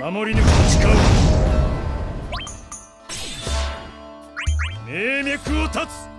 守り抜くと誓う名脈を断つ。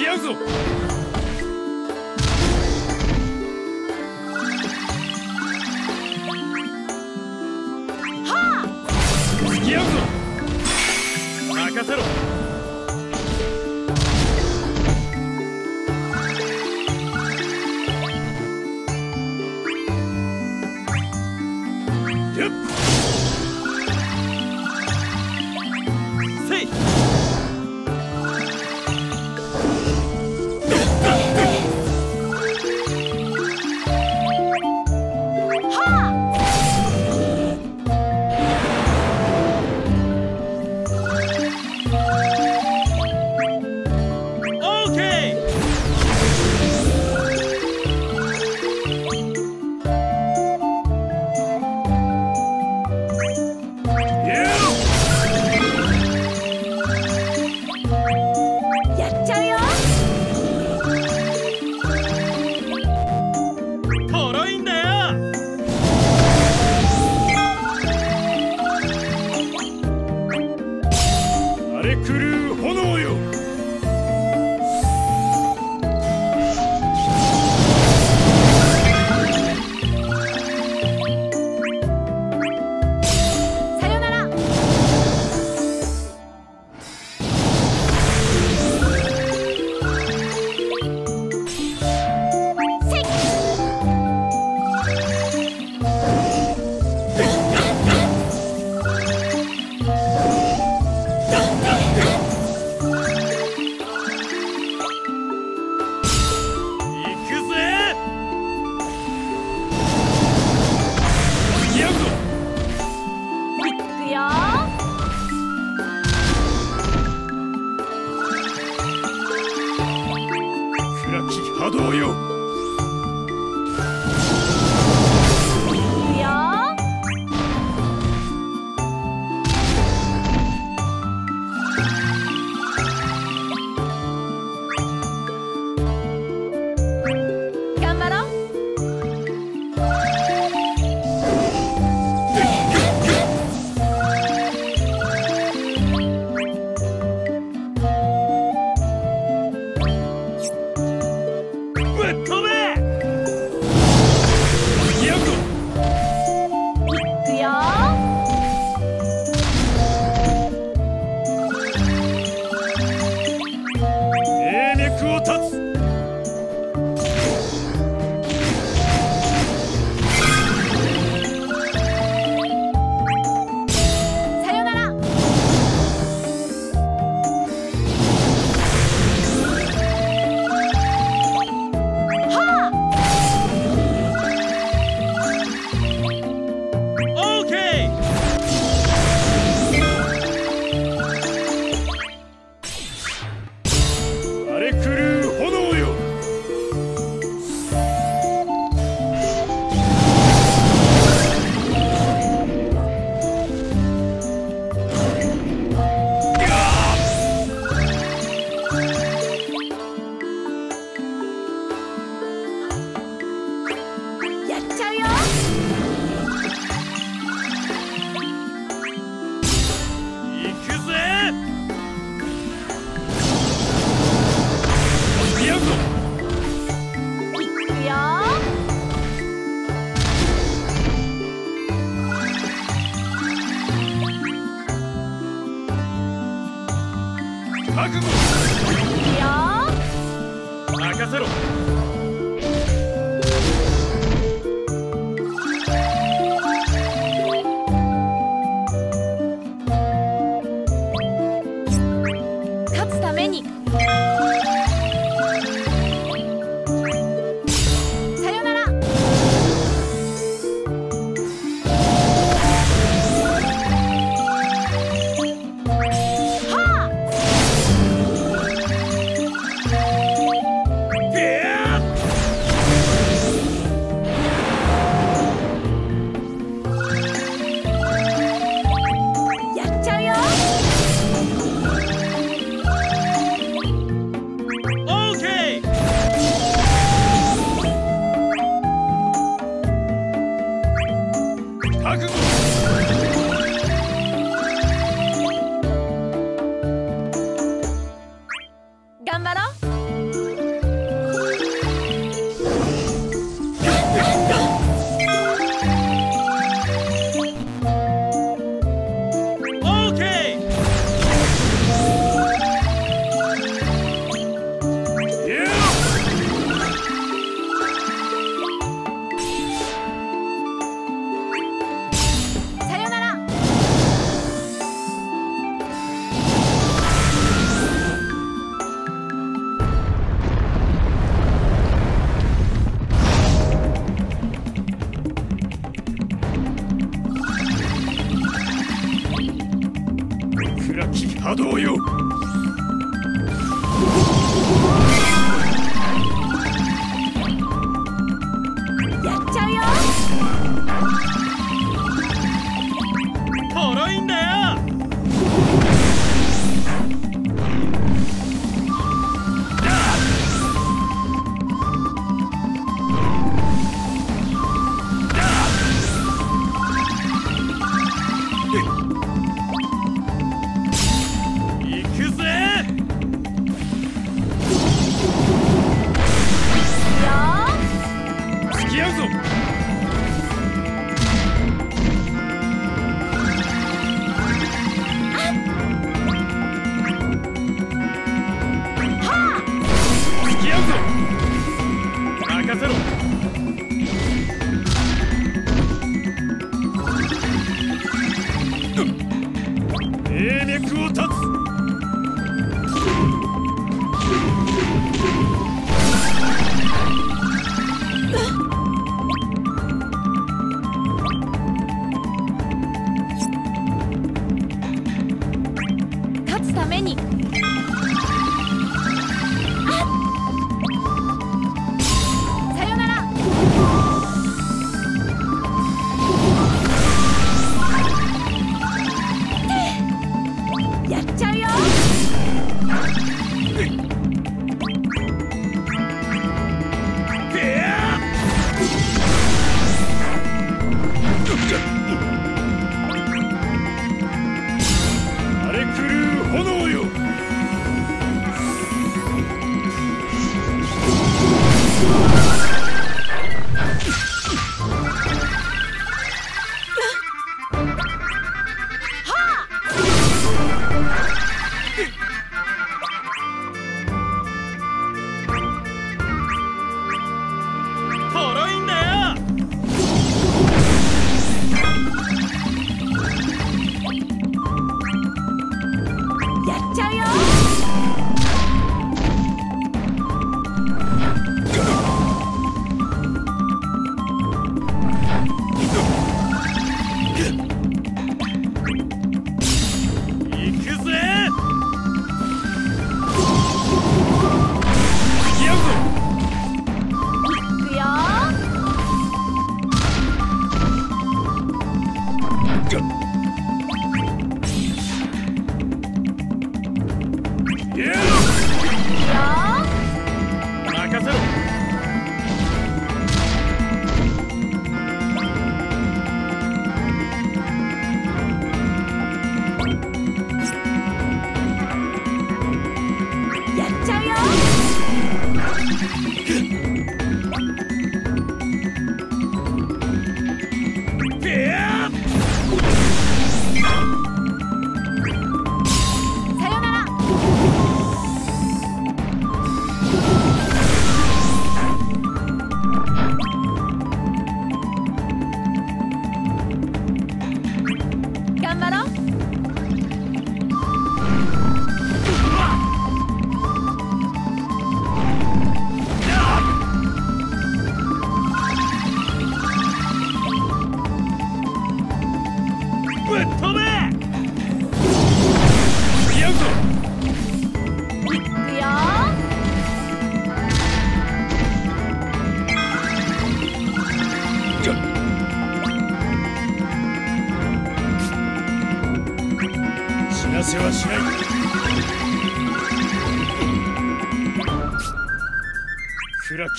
き合うぞ。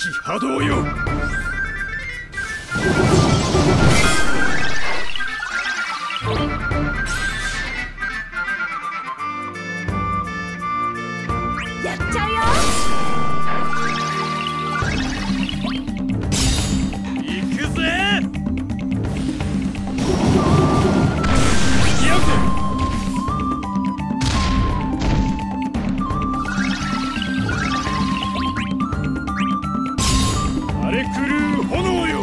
気波動よ。めくる炎よ。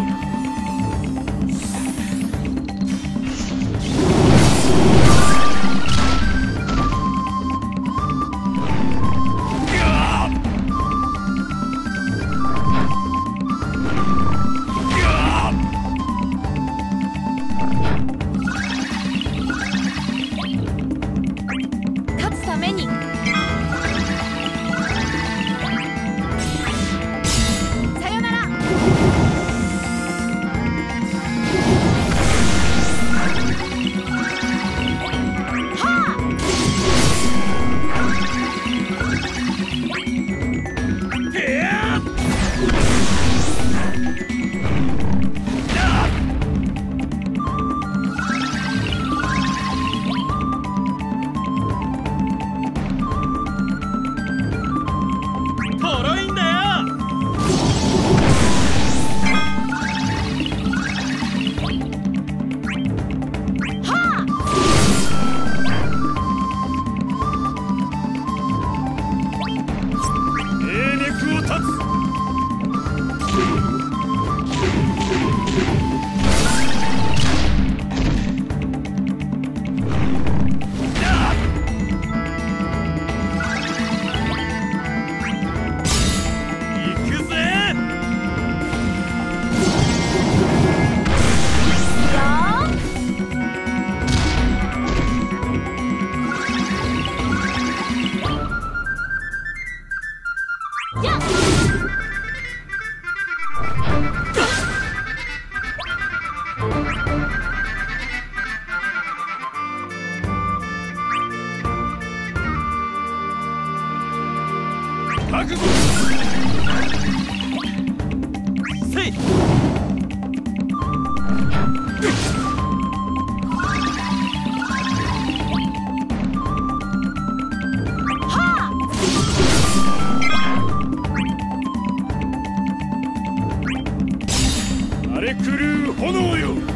炎よ。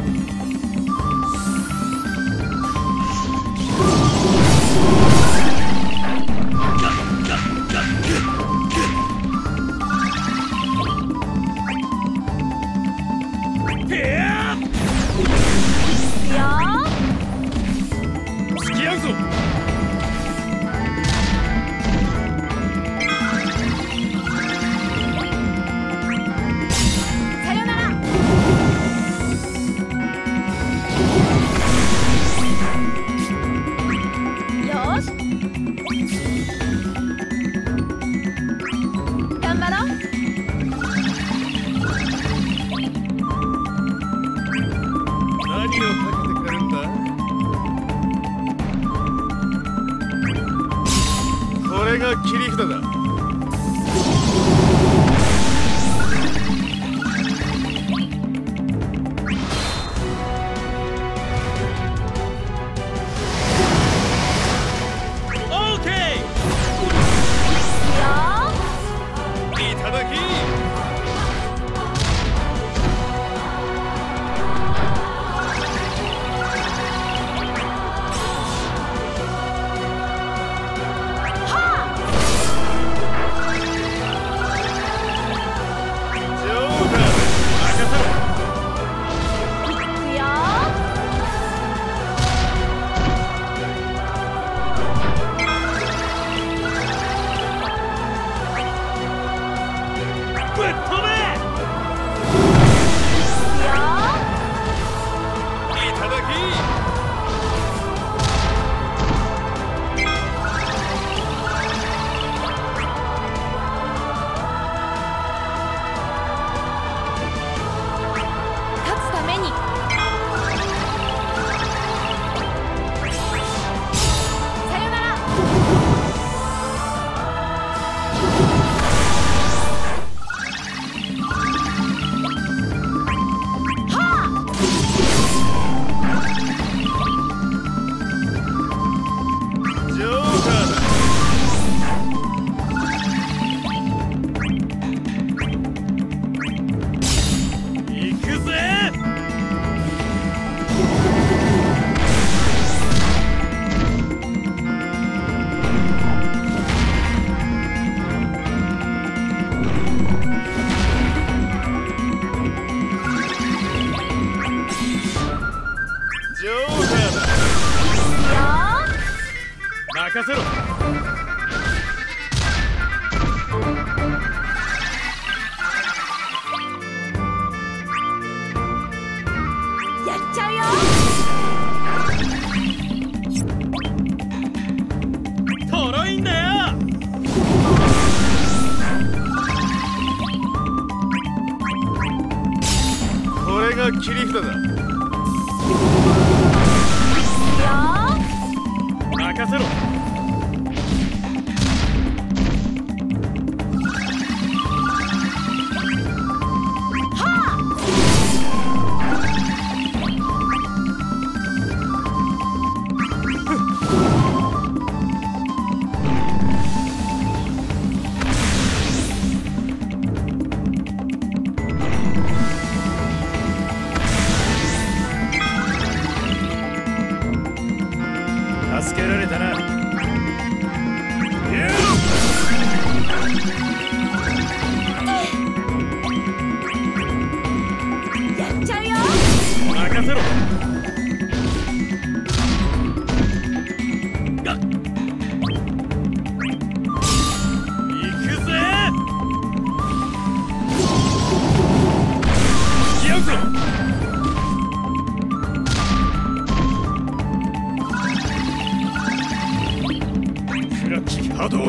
任せろ。やっちゃいんだよ。これが切り札だ。任せろ。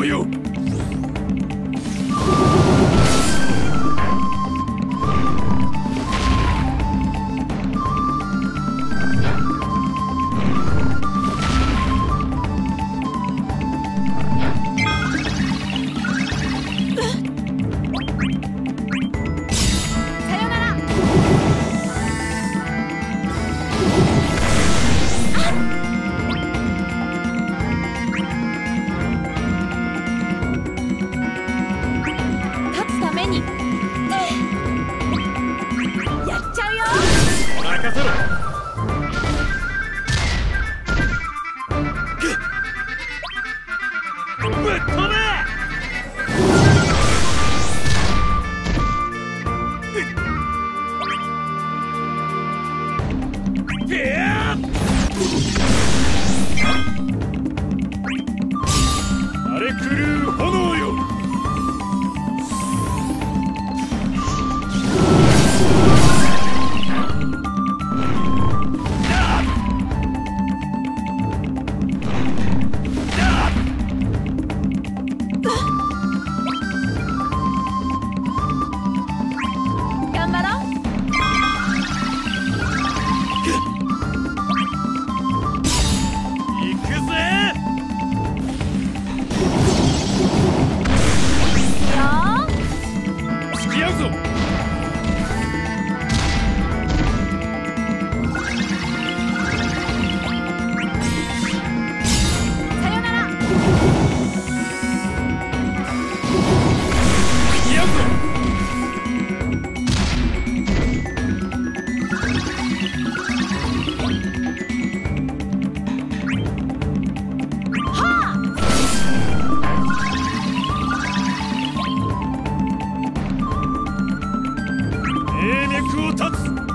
you! 下车了。霊脈を断つ。